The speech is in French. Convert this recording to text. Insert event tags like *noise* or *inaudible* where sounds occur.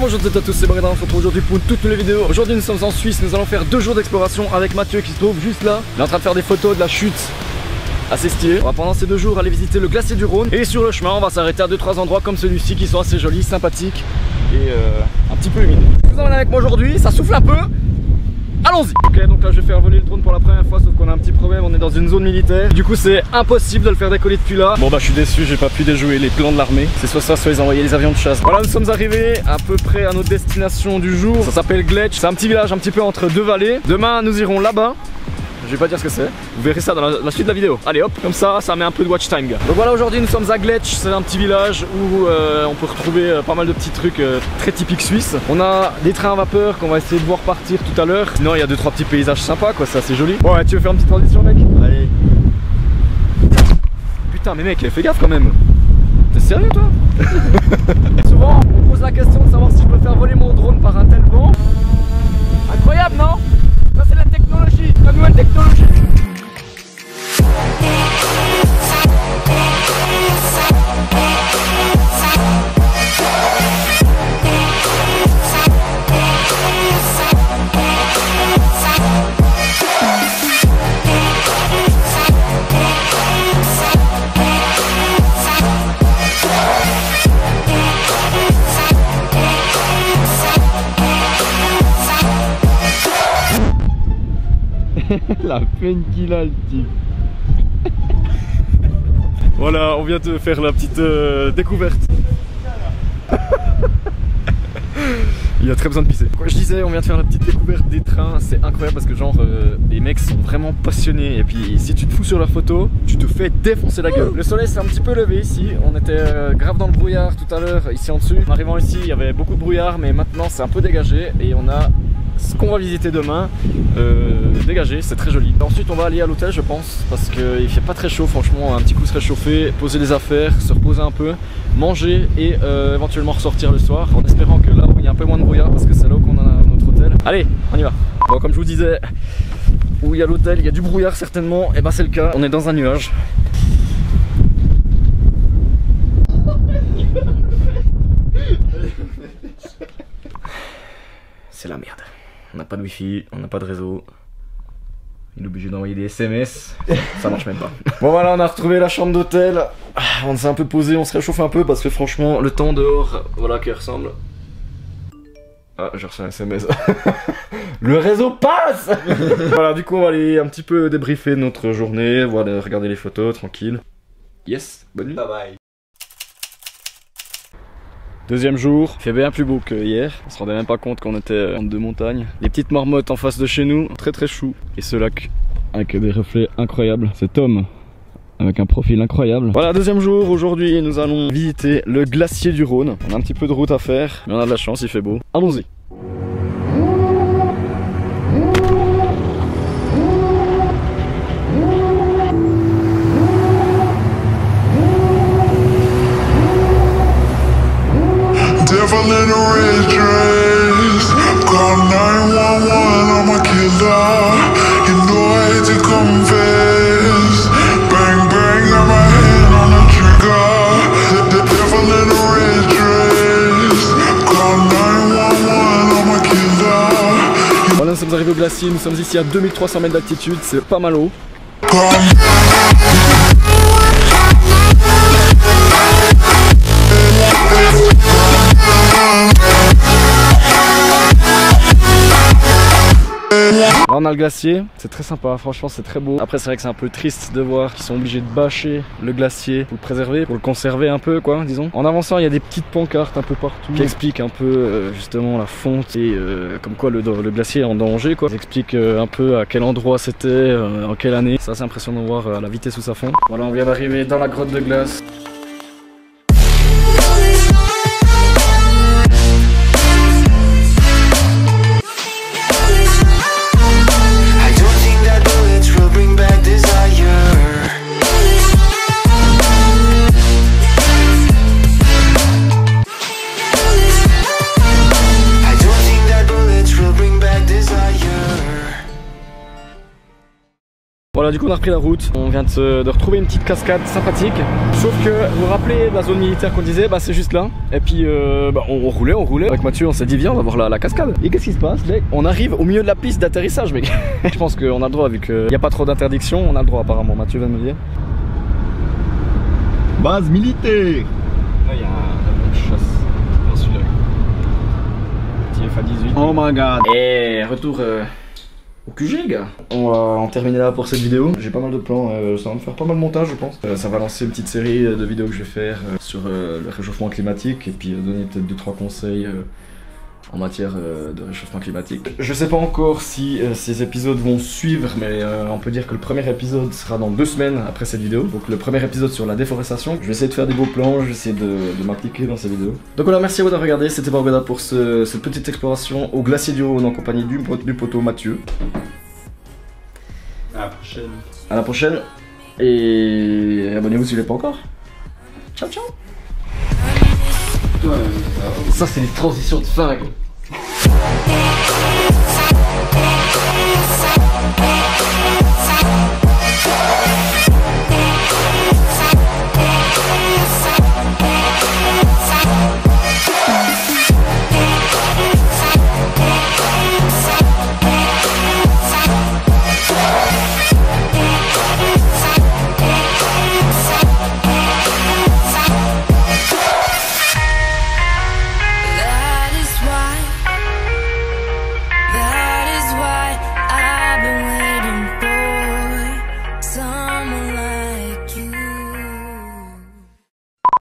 bonjour à tous, c'est Bredin, on se retrouve aujourd'hui pour une toute nouvelle vidéo. Aujourd'hui nous sommes en Suisse, nous allons faire deux jours d'exploration avec Mathieu qui se trouve juste là. Il est en train de faire des photos de la chute assez stylé. On va pendant ces deux jours aller visiter le glacier du Rhône et sur le chemin on va s'arrêter à deux trois endroits comme celui-ci qui sont assez jolis, sympathiques et euh, un petit peu humides. Vous en avec moi aujourd'hui, ça souffle un peu, Allons-y. Ok donc là je vais faire voler le drone pour la première fois sauf qu'on a un petit problème, on est dans une zone militaire. Du coup c'est impossible de le faire décoller depuis là. Bon bah je suis déçu, j'ai pas pu déjouer les plans de l'armée. C'est soit ça soit ils envoyaient les avions de chasse. Voilà nous sommes arrivés à peu près à notre destination du jour. Ça s'appelle Gletsch, c'est un petit village un petit peu entre deux vallées. Demain nous irons là-bas je vais pas dire ce que c'est. Vous verrez ça dans la, suite de la vidéo. Allez hop, comme ça, ça met un peu de watch time. Donc voilà, aujourd'hui nous sommes à Gletsch, c'est un petit village où euh, on peut retrouver euh, pas mal de petits trucs euh, très typiques suisses. On a des trains à vapeur qu'on va essayer de voir partir tout à l'heure. Non, il y a deux trois petits paysages sympas quoi, c'est assez joli. Ouais, tu veux faire une petite transition mec? Allez. Putain, mais mec, fais gaffe quand même. T'es sérieux toi? *laughs* Souvent, *laughs* La peine qu'il a le type. *laughs* Voilà, on vient de faire la petite euh, découverte. *laughs* Il a très besoin de pisser. Quoi, je disais, on vient de faire la petite découverte des trains. C'est incroyable parce que genre euh, les mecs sont vraiment passionnés. Et puis si tu te fous sur leur photo, tu te fais défoncer la gueule. Le soleil s'est un petit peu levé ici. On était euh, grave dans le brouillard tout à l'heure ici en dessus. En arrivant ici, il y avait beaucoup de brouillard, mais maintenant c'est un peu dégagé et on a ce qu'on va visiter demain euh, dégagé, c'est très joli. Ensuite on va aller à l'hôtel je pense parce qu'il fait pas très chaud franchement, un petit coup se réchauffer, poser les affaires, se reposer un peu, manger et euh, éventuellement ressortir le soir en espérant que là où il y a un peu moins de brouillard parce que c'est là où on a notre hôtel. Allez, on y va. Bon comme je vous disais, où il y a l'hôtel, il y a du brouillard certainement, et ben c'est le cas, on est dans un nuage. C'est la merde. On n'a pas de wifi, on n'a pas de réseau. Il est obligé d'envoyer des SMS. Ça marche même pas. *laughs* Bon voilà, on a retrouvé la chambre d'hôtel. Ah, On s'est un peu posé, on se réchauffe un peu parce que franchement, le temps dehors, voilà qui ressemble. Ah, j'ai reçu un SMS. *laughs* le réseau passe *laughs* Voilà, du coup, on va aller un petit peu débriefer notre journée, voilà, regarder les photos, tranquille. Yes, bonne nuit. Bye bye. Deuxième jour, il fait bien plus beau que hier. On se rendait même pas compte qu'on était en de montagne. Les petites marmottes en face de chez nous, très très chou. Et ce lac avec des reflets incroyables. C'est Tom avec un profil incroyable. Voilà, deuxième jour. Aujourd'hui, nous allons visiter le glacier du Rhône. On a un petit peu de route à faire, mais on a de la chance, il fait beau. Allons-y. Devil in a red dress. Call 911, I'm a killer. You know I hate to confess. Bang, bang, got my hand on the trigger. The, the devil in a red dress. Call 911, I'm a killer. Voilà, nous sommes arrivés au glacier. Nous sommes ici à 2300 mètres d'altitude. C'est pas mal haut. Call Le glacier, c'est très sympa, franchement c'est très beau. Après c'est vrai que c'est un peu triste de voir qu'ils sont obligés de bâcher le glacier pour le préserver, pour le conserver un peu quoi, disons. En avançant il y a des petites pancartes un peu partout qui expliquent un peu euh, justement la fonte et euh, comme quoi le, glacier est en danger quoi. Ils euh, un peu à quel endroit c'était, en quelle année. C'est assez impressionnant de voir la vitesse où ça fond. Voilà on vient d'arriver dans la grotte de glace. Voilà du coup on a repris la route. On vient de, se- de retrouver une petite cascade sympathique. Sauf que, vous vous rappelez la zone militaire qu'on disait, bah c'est juste là. Et puis euh, bah, on, on roulait, on roulait. Avec Mathieu, on s'est dit viens, on va voir la, la cascade. Et qu'est-ce qui se passe? Mec On arrive au milieu de la piste d'atterrissage, mec. *laughs* Je pense qu'on a le droit vu qu'il n'y a pas trop d'interdiction. On a le droit apparemment. Mathieu vient de me dire. Base militaire Là, il y a un chasse celui-là. Petit FA-18. Oh my god Et retour euh, au QG, gars. On va en terminer là pour cette vidéo. J'ai pas mal de plans, euh, ça va me faire pas mal de montage, je pense. Euh, ça va lancer une petite série de vidéos que je vais faire euh, sur euh, le réchauffement climatique et puis donner peut-être 2-3 conseils. En matière euh, de réchauffement climatique. Je sais pas encore si euh, ces épisodes vont suivre, mais euh, on peut dire que le premier épisode sera dans deux semaines après cette vidéo. Donc le premier épisode sur la déforestation. Je vais essayer de faire des beaux plans, je vais essayer de, de m'impliquer dans ces vidéos. Donc voilà, merci à vous d'avoir regardé. C'était Barbeda pour ce- cette petite exploration au glacier du Rhône en compagnie du, pot- du poteau Mathieu. À la prochaine À la prochaine. Et abonnez-vous si vous l'êtes pas encore. Ciao ciao. Ça c'est les transitions de fin. quoi.